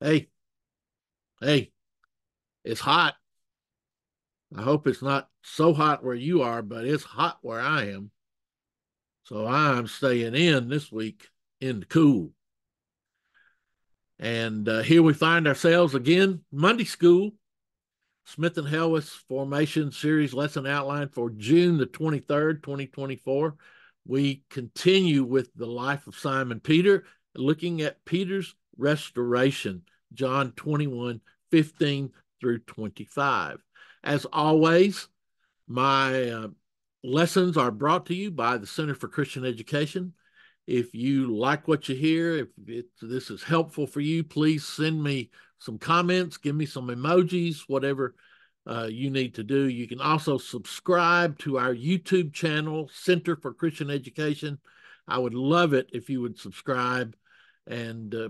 Hey, hey, it's hot. I hope it's not so hot where you are, but it's hot where I am. So I'm staying in this week in the cool. And uh, here we find ourselves again, Monday school, Smyth and Helwys Formation Series lesson outline for June the 23rd, 2024. We continue with the life of Simon Peter, looking at Peter's restoration, John 21 15 through 25. As always, my uh, lessons are brought to you by the Center for Christian Education. If you like what you hear, if this is helpful for you, please send me some comments, give me some emojis, whatever uh, you need to do. You can also subscribe to our YouTube channel, Center for Christian Education. I would love it if you would subscribe and uh,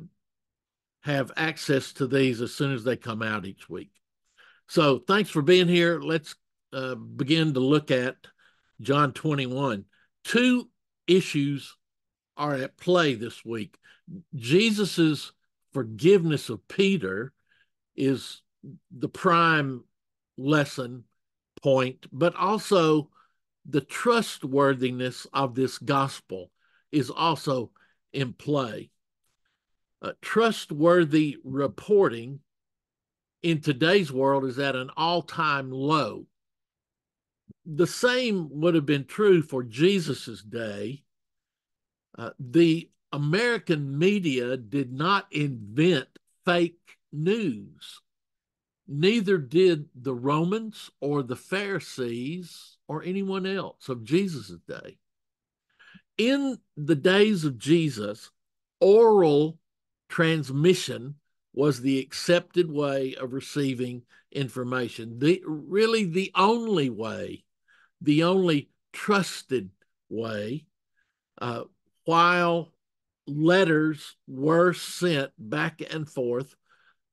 have access to these as soon as they come out each week. So thanks for being here. Let's uh, begin to look at John 21. Two issues are at play this week. Jesus's forgiveness of Peter is the prime lesson point, but also the trustworthiness of this gospel is also in play. Uh, trustworthy reporting in today's world is at an all time low. The same would have been true for Jesus's day. Uh, the American media did not invent fake news. Neither did the Romans or the Pharisees or anyone else of Jesus' day. In the days of Jesus, oral transmission was the accepted way of receiving information. The really the only way, the only trusted way, uh, while letters were sent back and forth.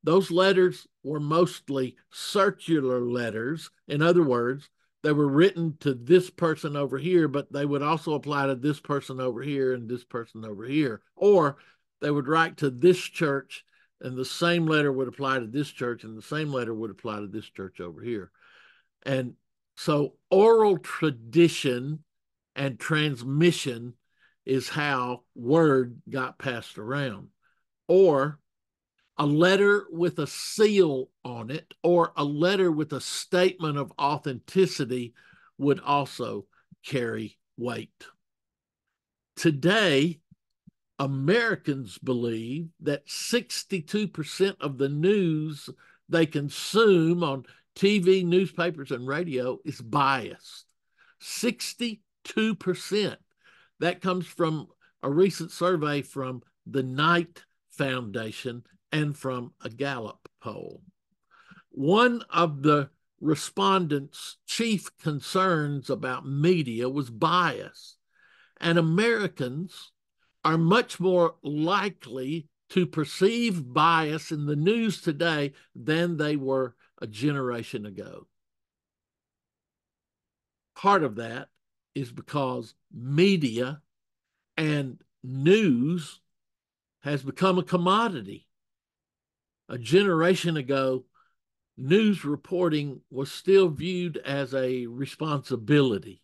Those letters were mostly circular letters. In other words, they were written to this person over here, but they would also apply to this person over here and this person over here. Or they would write to this church and the same letter would apply to this church and the same letter would apply to this church over here. And so oral tradition and transmission is how word got passed around. Or a letter with a seal on it or a letter with a statement of authenticity would also carry weight. Today Americans believe that 62% of the news they consume on TV, newspapers, and radio is biased. 62%. That comes from a recent survey from the Knight Foundation and from a Gallup poll. One of the respondents' chief concerns about media was bias, and Americans are much more likely to perceive bias in the news today than they were a generation ago. Part of that is because media and news has become a commodity. A generation ago, news reporting was still viewed as a responsibility.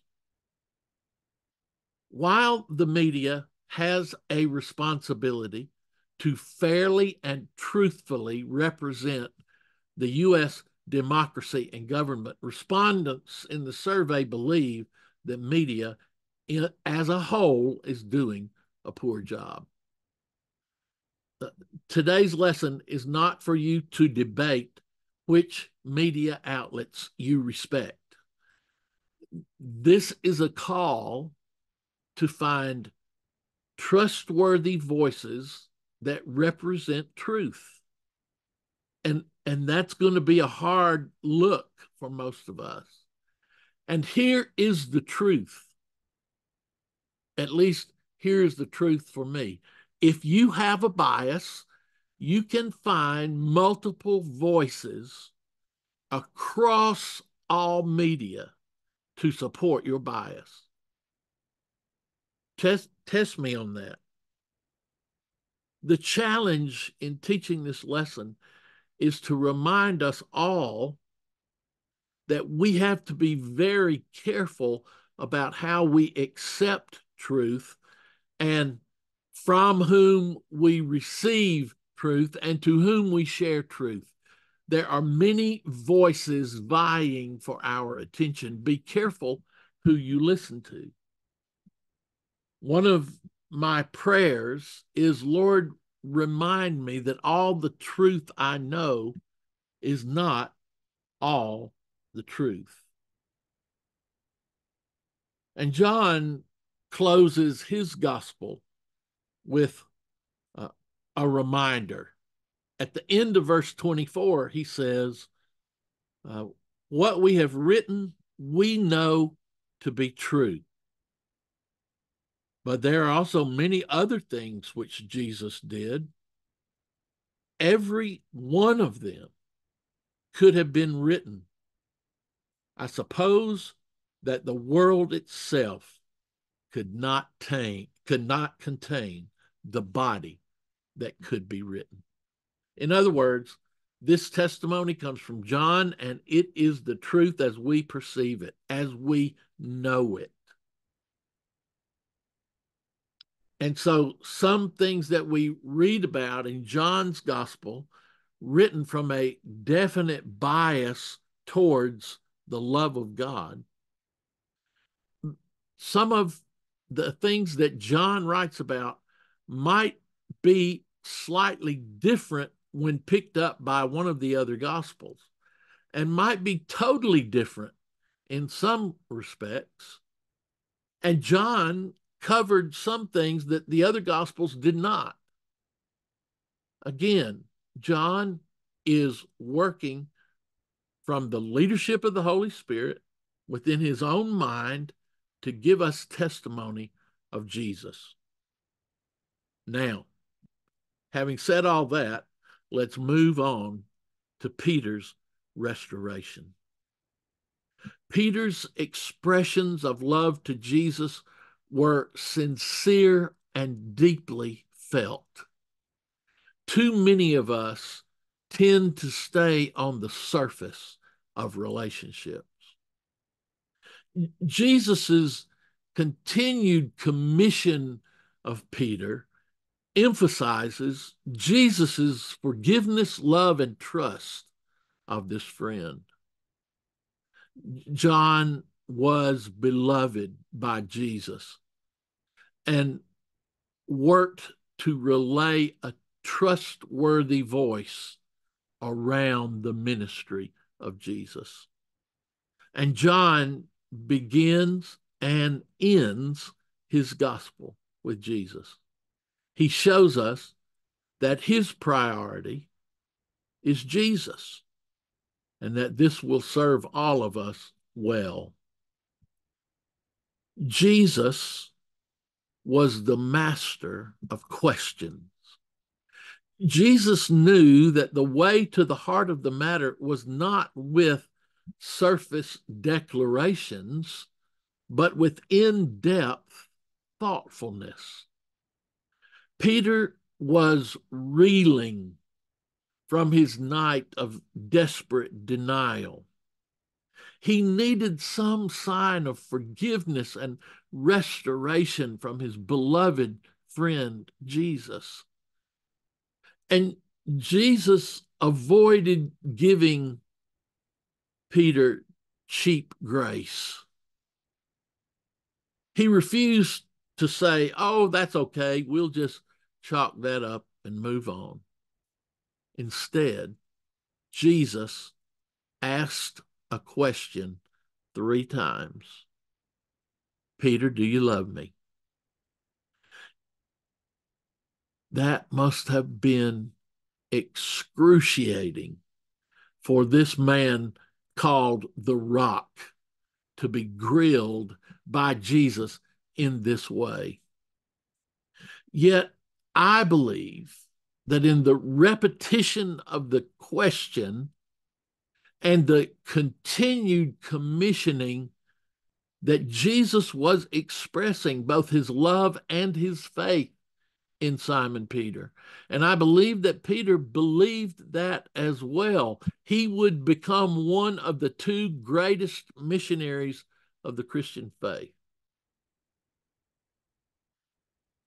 While the media has a responsibility to fairly and truthfully represent the U.S. democracy and government. Respondents in the survey believe that media in, as a whole is doing a poor job. Uh, today's lesson is not for you to debate which media outlets you respect. This is a call to find trustworthy voices that represent truth. And, and that's going to be a hard look for most of us. And here is the truth. At least here's the truth for me. If you have a bias, you can find multiple voices across all media to support your bias. Test test me on that. the challenge in teaching this lesson is to remind us all that we have to be very careful about how we accept truth and from whom we receive truth and to whom we share truth. There are many voices vying for our attention. Be careful who you listen to. One of my prayers is, Lord, remind me that all the truth I know is not all the truth. And John closes his gospel with uh, a reminder. At the end of verse 24, he says, uh, What we have written, we know to be true. But there are also many other things which Jesus did. Every one of them could have been written. I suppose that the world itself could not tame, could not contain the body that could be written. In other words, this testimony comes from John, and it is the truth as we perceive it, as we know it. And so, some things that we read about in John's gospel, written from a definite bias towards the love of God, some of the things that John writes about might be slightly different when picked up by one of the other gospels and might be totally different in some respects. And John covered some things that the other gospels did not. Again, John is working from the leadership of the Holy Spirit within his own mind to give us testimony of Jesus. Now, having said all that, let's move on to Peter's restoration. Peter's expressions of love to Jesus were sincere and deeply felt. Too many of us tend to stay on the surface of relationships. Jesus's continued commission of Peter emphasizes Jesus's forgiveness, love, and trust of this friend. John was beloved by Jesus and worked to relay a trustworthy voice around the ministry of Jesus. And John begins and ends his gospel with Jesus. He shows us that his priority is Jesus and that this will serve all of us well. Jesus was the master of questions. Jesus knew that the way to the heart of the matter was not with surface declarations, but with in depth thoughtfulness. Peter was reeling from his night of desperate denial. He needed some sign of forgiveness and restoration from his beloved friend Jesus. And Jesus avoided giving Peter cheap grace. He refused to say, oh, that's okay. We'll just chalk that up and move on. Instead, Jesus asked a question three times Peter, do you love me? That must have been excruciating for this man called the rock to be grilled by Jesus in this way. Yet I believe that in the repetition of the question and the continued commissioning that Jesus was expressing both his love and his faith in Simon Peter. And I believe that Peter believed that as well. He would become one of the two greatest missionaries of the Christian faith.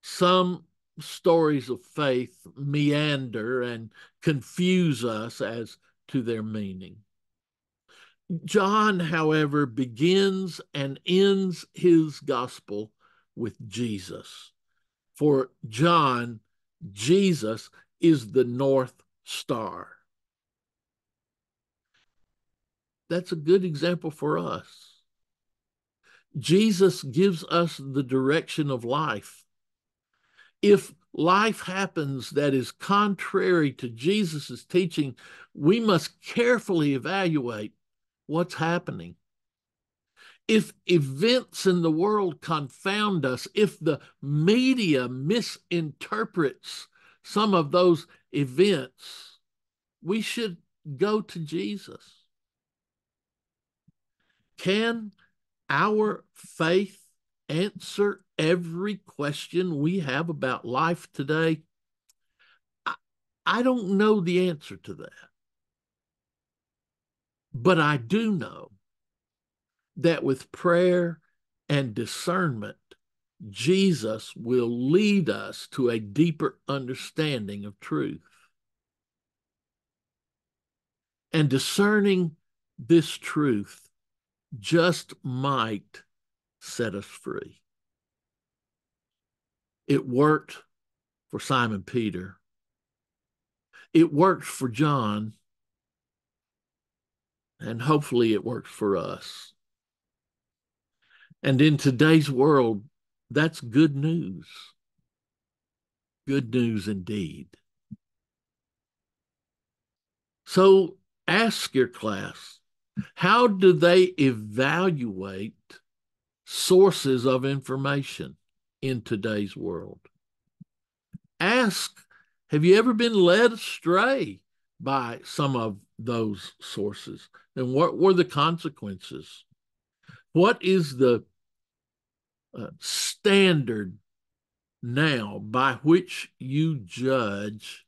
Some stories of faith meander and confuse us as to their meaning. John, however, begins and ends his gospel with Jesus. For John, Jesus is the North Star. That's a good example for us. Jesus gives us the direction of life. If life happens that is contrary to Jesus' teaching, we must carefully evaluate what's happening. If events in the world confound us, if the media misinterprets some of those events, we should go to Jesus. Can our faith answer every question we have about life today? I, I don't know the answer to that. But I do know that with prayer and discernment, Jesus will lead us to a deeper understanding of truth. And discerning this truth just might set us free. It worked for Simon Peter. It worked for John and hopefully it works for us. And in today's world, that's good news. Good news indeed. So ask your class how do they evaluate sources of information in today's world? Ask have you ever been led astray by some of those sources? And what were the consequences? What is the uh, standard now by which you judge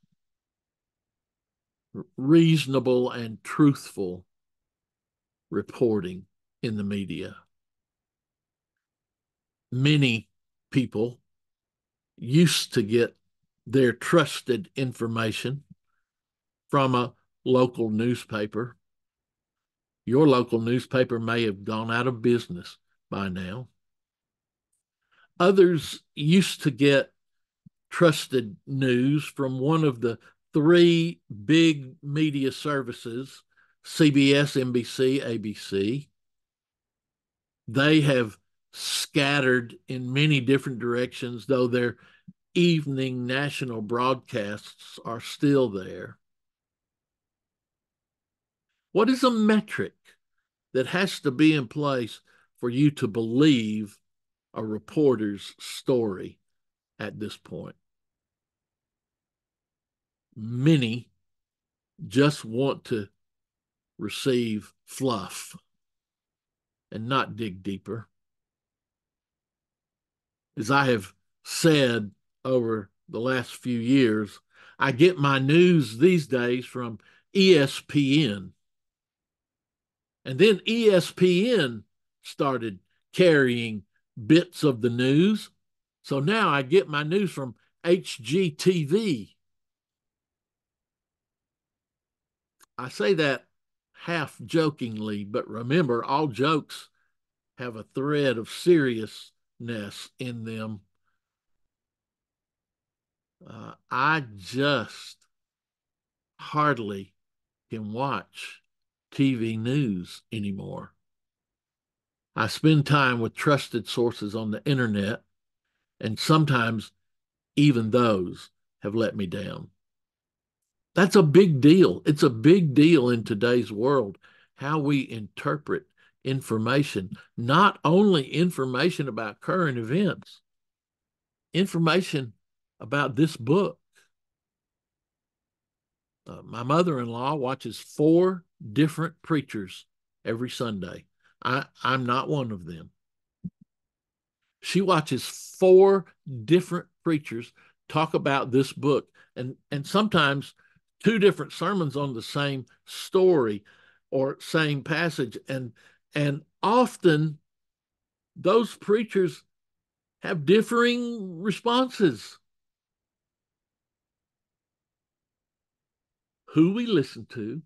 reasonable and truthful reporting in the media? Many people used to get their trusted information from a local newspaper. Your local newspaper may have gone out of business by now. Others used to get trusted news from one of the three big media services CBS, NBC, ABC. They have scattered in many different directions, though their evening national broadcasts are still there. What is a metric that has to be in place for you to believe a reporter's story at this point? Many just want to receive fluff and not dig deeper. As I have said over the last few years, I get my news these days from ESPN and then ESPN started carrying bits of the news. So now I get my news from HGTV. I say that half jokingly, but remember, all jokes have a thread of seriousness in them. Uh, I just hardly can watch TV news anymore. I spend time with trusted sources on the internet, and sometimes even those have let me down. That's a big deal. It's a big deal in today's world how we interpret information, not only information about current events, information about this book. Uh, my mother in law watches four different preachers every Sunday. I, I'm not one of them. She watches four different preachers talk about this book and and sometimes two different sermons on the same story or same passage and and often those preachers have differing responses who we listen to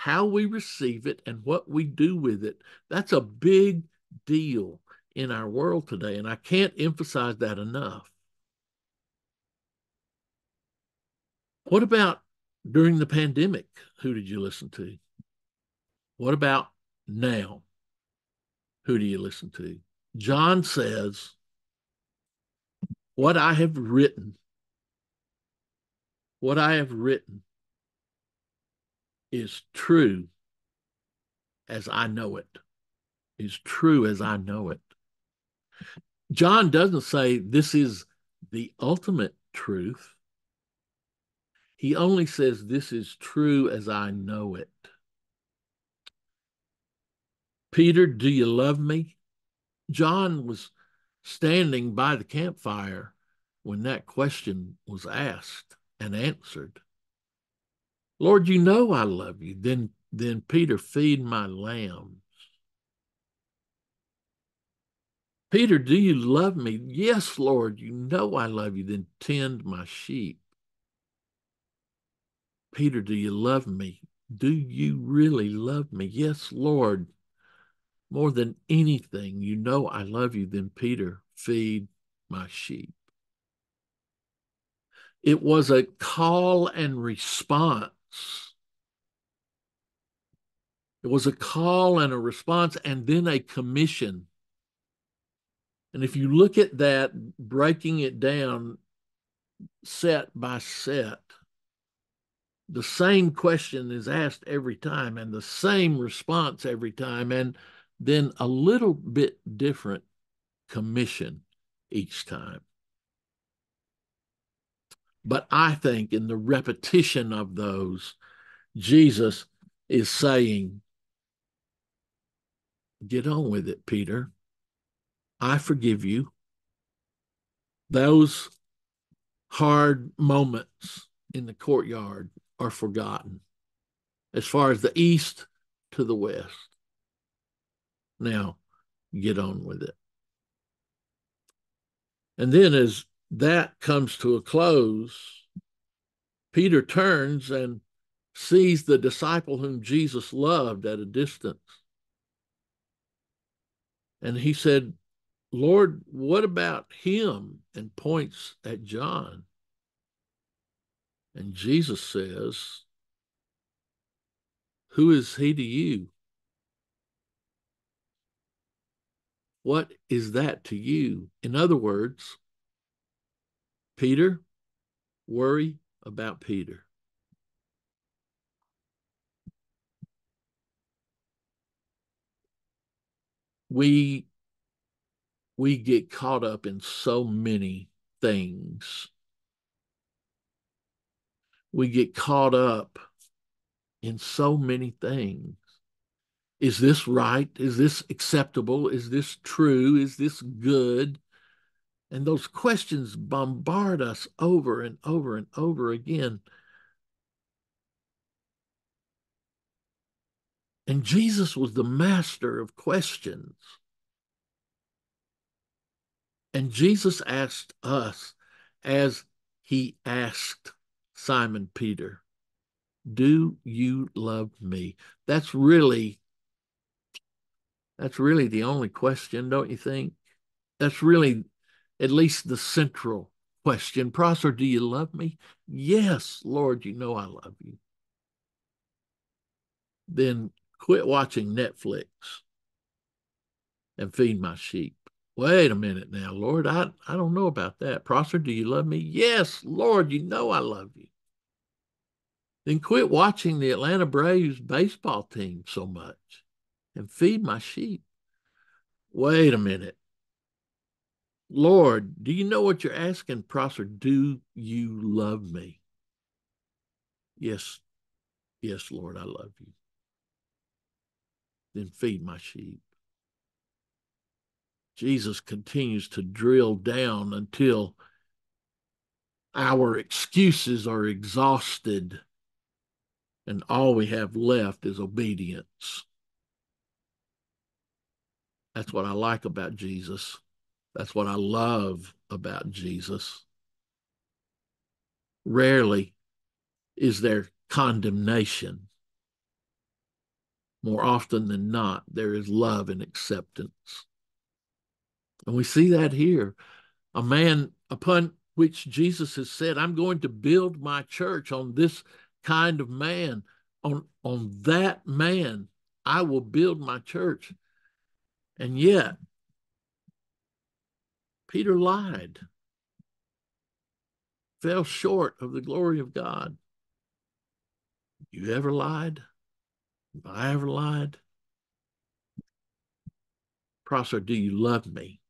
how we receive it and what we do with it that's a big deal in our world today and i can't emphasize that enough what about during the pandemic, who did you listen to? What about now? Who do you listen to? John says, What I have written, what I have written is true as I know it, is true as I know it. John doesn't say this is the ultimate truth. He only says, This is true as I know it. Peter, do you love me? John was standing by the campfire when that question was asked and answered. Lord, you know I love you. Then, then Peter, feed my lambs. Peter, do you love me? Yes, Lord, you know I love you. Then tend my sheep. Peter, do you love me? Do you really love me? Yes, Lord. More than anything, you know I love you. Then, Peter, feed my sheep. It was a call and response. It was a call and a response, and then a commission. And if you look at that, breaking it down set by set, the same question is asked every time and the same response every time, and then a little bit different commission each time. But I think in the repetition of those, Jesus is saying, Get on with it, Peter. I forgive you. Those hard moments in the courtyard are forgotten as far as the east to the west. Now, get on with it. And then, as that comes to a close, Peter turns and sees the disciple whom Jesus loved at a distance. And he said, Lord, what about him? And points at John. And Jesus says, Who is he to you? What is that to you? In other words, Peter, worry about Peter. We we get caught up in so many things we get caught up in so many things. Is this right? Is this acceptable? Is this true? Is this good? And those questions bombard us over and over and over again. And Jesus was the master of questions. And Jesus asked us as he asked Simon Peter, do you love me? That's really that's really the only question, don't you think? That's really at least the central question. Prosser, do you love me? Yes, Lord, you know I love you. Then quit watching Netflix and feed my sheep. Wait a minute now, Lord. I, I don't know about that. Prosser, do you love me? Yes, Lord, you know I love you. Then quit watching the Atlanta Braves baseball team so much and feed my sheep. Wait a minute. Lord, do you know what you're asking, Prosser? Do you love me? Yes, yes, Lord, I love you. Then feed my sheep. Jesus continues to drill down until our excuses are exhausted and all we have left is obedience. That's what I like about Jesus. That's what I love about Jesus. Rarely is there condemnation. More often than not, there is love and acceptance. And we see that here. A man upon which Jesus has said, I'm going to build my church on this kind of man. On, on that man, I will build my church. And yet, Peter lied, fell short of the glory of God. You ever lied? Have I ever lied? Prosser, do you love me?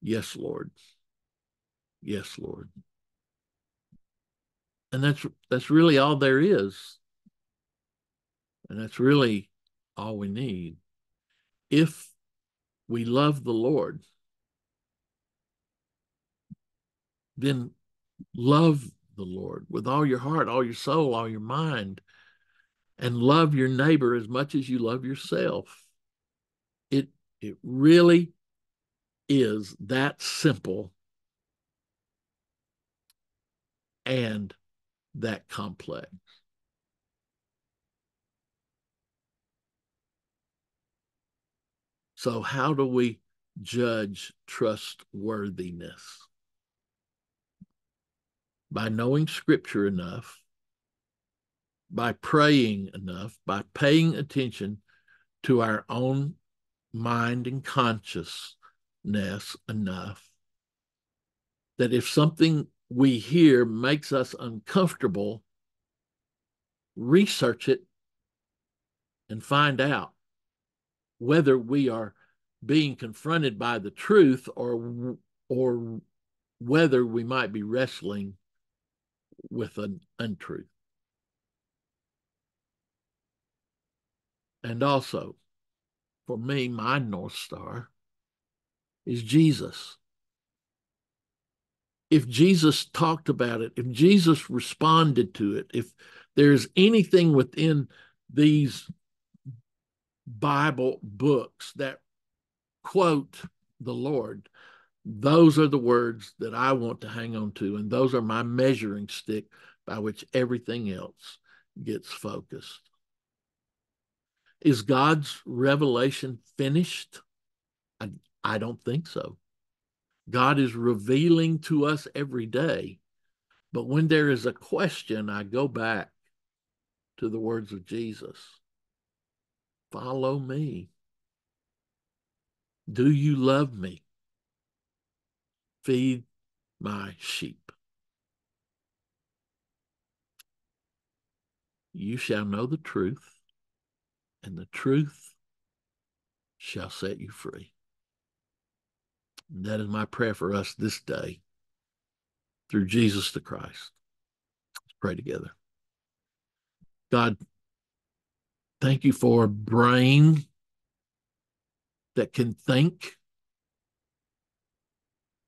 Yes, Lord. Yes, Lord. And that's that's really all there is. And that's really all we need. If we love the Lord, then love the Lord with all your heart, all your soul, all your mind, and love your neighbor as much as you love yourself. It it really is that simple and that complex. So, how do we judge trustworthiness? By knowing scripture enough, by praying enough, by paying attention to our own mind and consciousness enough that if something we hear makes us uncomfortable, research it and find out whether we are being confronted by the truth or or whether we might be wrestling with an untruth. And also, for me, my North Star is Jesus if Jesus talked about it, if Jesus responded to it, if there's anything within these Bible books that quote the Lord, those are the words that I want to hang on to. And those are my measuring stick by which everything else gets focused. Is God's revelation finished? I, I don't think so. God is revealing to us every day. But when there is a question, I go back to the words of Jesus Follow me. Do you love me? Feed my sheep. You shall know the truth, and the truth shall set you free. That is my prayer for us this day through Jesus the Christ. Let's pray together. God, thank you for a brain that can think,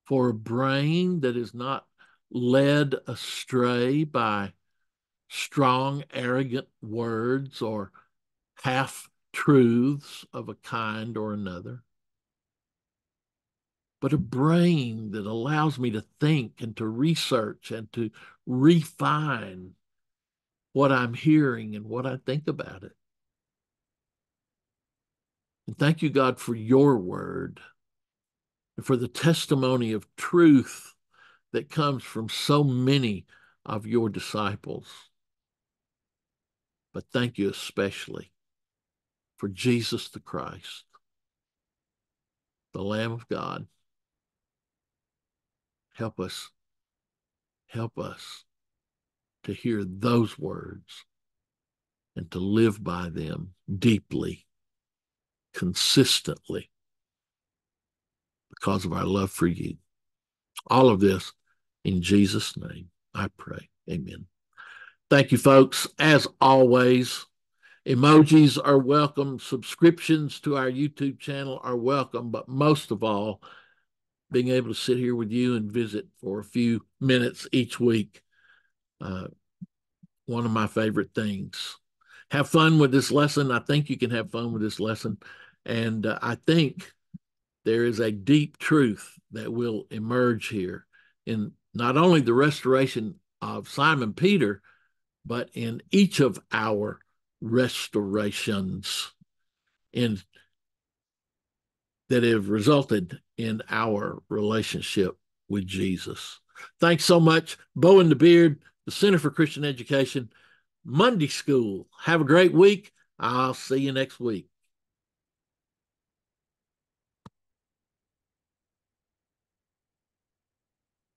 for a brain that is not led astray by strong, arrogant words or half truths of a kind or another but a brain that allows me to think and to research and to refine what I'm hearing and what I think about it. Thank you, God, for your word and for the testimony of truth that comes from so many of your disciples. But thank you especially for Jesus the Christ, the Lamb of God Help us. Help us to hear those words and to live by them deeply, consistently, because of our love for you. All of this in Jesus' name, I pray. Amen. Thank you, folks. As always, emojis are welcome. Subscriptions to our YouTube channel are welcome. But most of all, being able to sit here with you and visit for a few minutes each week. Uh, one of my favorite things. Have fun with this lesson. I think you can have fun with this lesson. And uh, I think there is a deep truth that will emerge here in not only the restoration of Simon Peter, but in each of our restorations in that have resulted in our relationship with Jesus. Thanks so much, Bo and the Beard, the Center for Christian Education, Monday School. Have a great week. I'll see you next week.